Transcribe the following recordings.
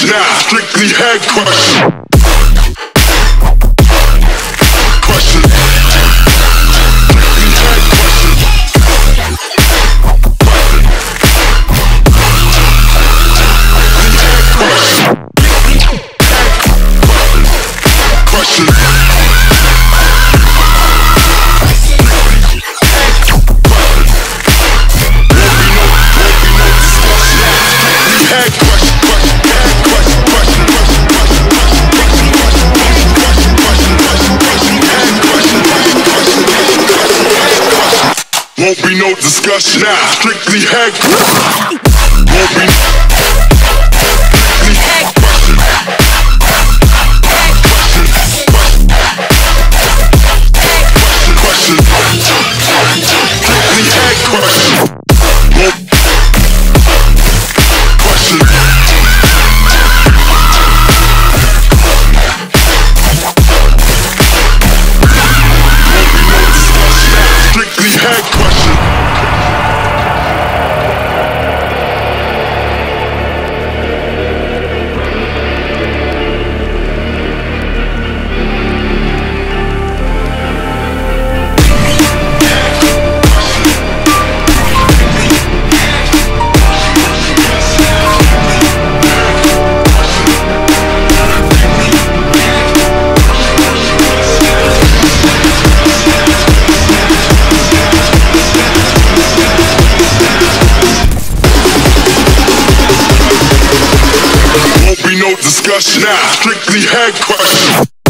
Nah, strictly head crush. just now. Strictly head. discuss now. Strictly head crush.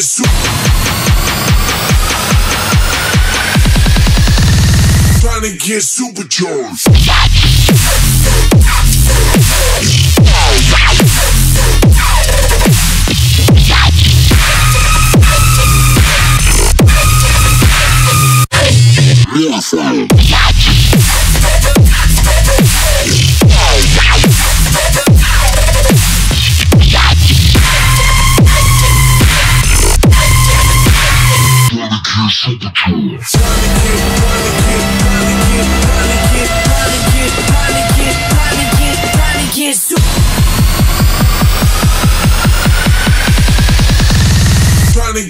Jésus. Trying to get super Jones. Yes, sir.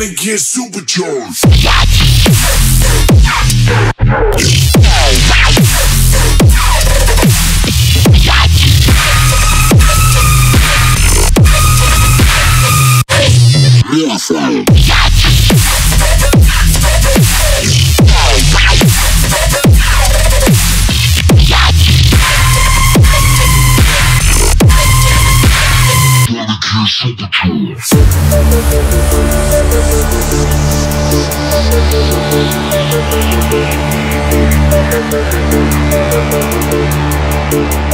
trying to get supercharged. I'm